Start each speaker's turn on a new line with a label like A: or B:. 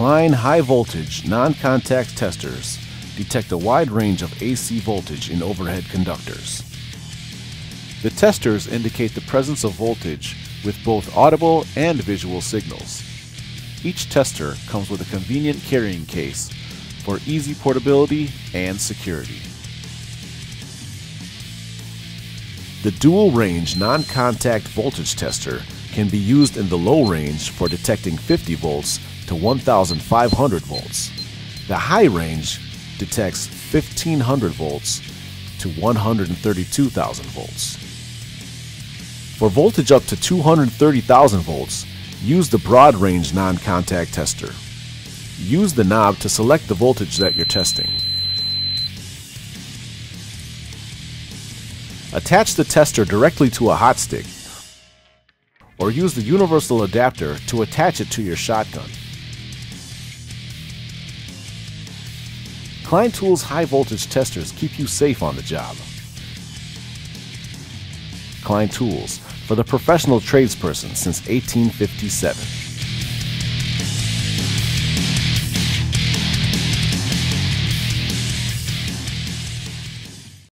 A: Klein high voltage non contact testers detect a wide range of AC voltage in overhead conductors. The testers indicate the presence of voltage with both audible and visual signals. Each tester comes with a convenient carrying case for easy portability and security. The dual range non contact voltage tester can be used in the low range for detecting 50 volts to 1500 volts. The high range detects 1500 volts to 132,000 volts. For voltage up to 230,000 volts, use the broad range non contact tester. Use the knob to select the voltage that you're testing. Attach the tester directly to a hot stick or use the universal adapter to attach it to your shotgun. Klein Tools high voltage testers keep you safe on the job. Klein Tools, for the professional tradesperson since 1857.